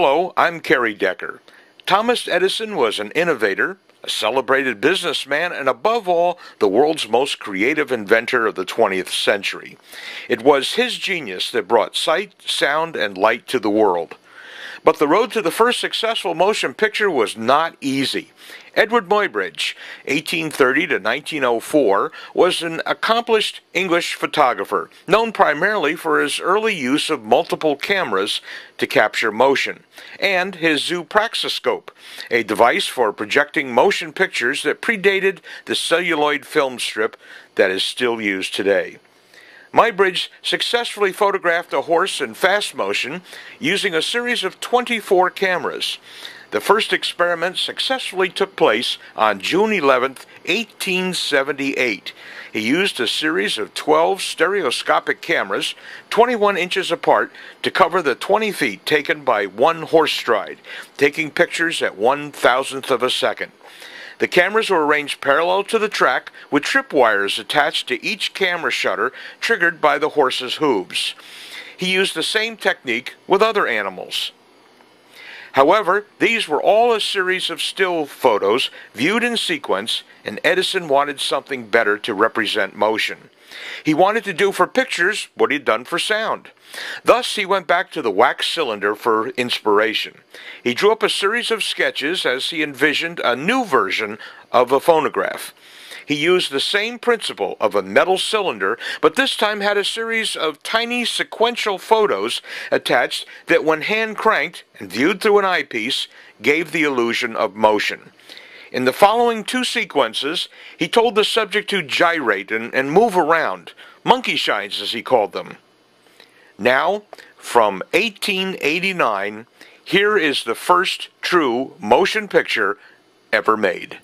Hello, I'm Kerry Decker. Thomas Edison was an innovator, a celebrated businessman, and above all, the world's most creative inventor of the 20th century. It was his genius that brought sight, sound, and light to the world. But the road to the first successful motion picture was not easy. Eadweard Muybridge, 1830 to 1904, was an accomplished English photographer, known primarily for his early use of multiple cameras to capture motion, and his zoopraxiscope, a device for projecting motion pictures that predated the celluloid film strip that is still used today. Muybridge successfully photographed a horse in fast motion using a series of 24 cameras. The first experiment successfully took place on June 11, 1878. He used a series of 12 stereoscopic cameras, 21 inches apart, to cover the 20 feet taken by one horse stride, taking pictures at one thousandth of a second. The cameras were arranged parallel to the track with tripwires attached to each camera shutter triggered by the horse's hooves. He used the same technique with other animals. However, these were all a series of still photos viewed in sequence, and Edison wanted something better to represent motion. He wanted to do for pictures what he'd done for sound. Thus, he went back to the wax cylinder for inspiration. He drew up a series of sketches as he envisioned a new version of a phonograph. He used the same principle of a metal cylinder, but this time had a series of tiny sequential photos attached that, when hand cranked and viewed through an eyepiece, gave the illusion of motion. In the following two sequences, he told the subject to gyrate and, and move around, monkey shines as he called them. Now, from 1889, here is the first true motion picture ever made.